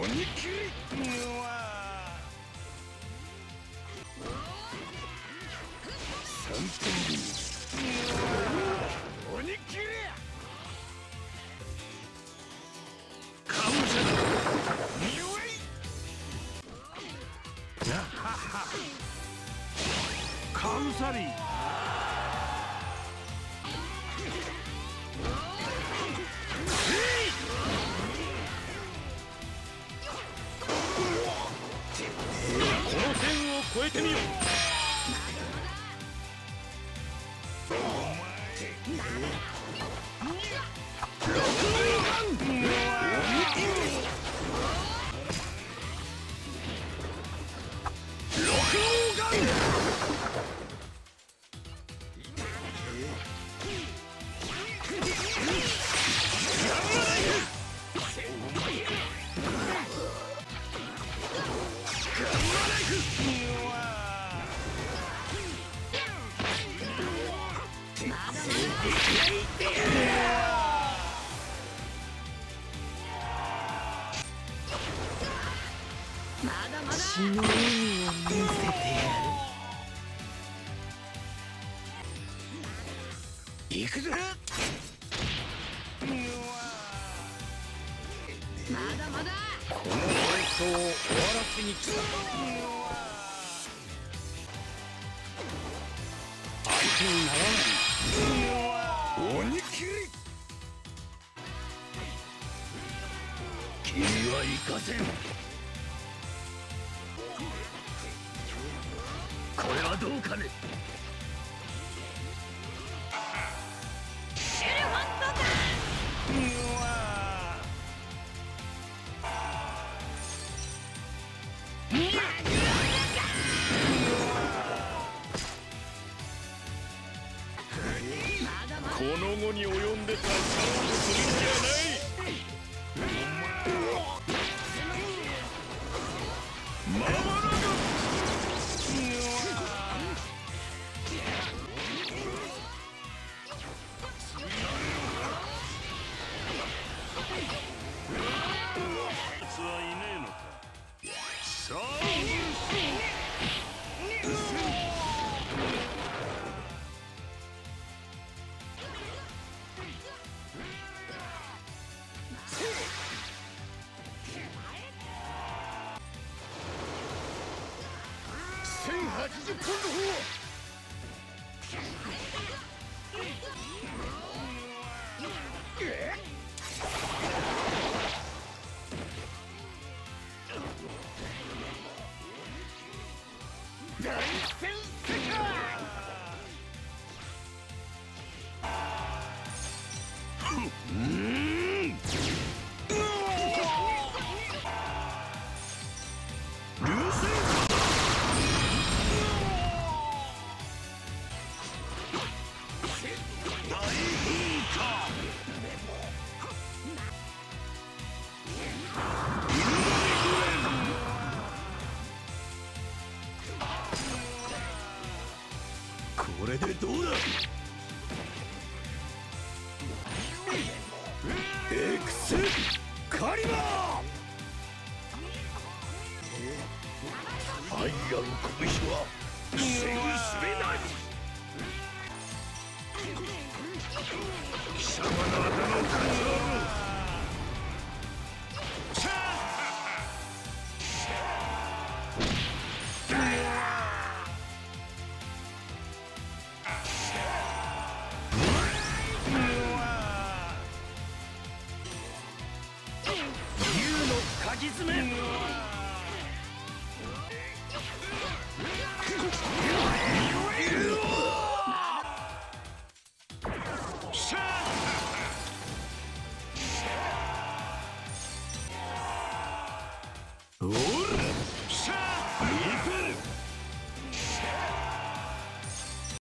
鬼切りうわ三分鬼切りカムシャニュエイなははカウサリ。こ超えてみよう。血の海を見せてやるこの戦争を終わらせに来た相手になは行かせん。これはどうかね。シュルフォントかこの後に及んで助かろうとするんじゃないま180ポンド砲大戦世界うん。これでどうだ？エクスカリバー！アイアン拳は防ぐすべない！貴様の頭 Thanks.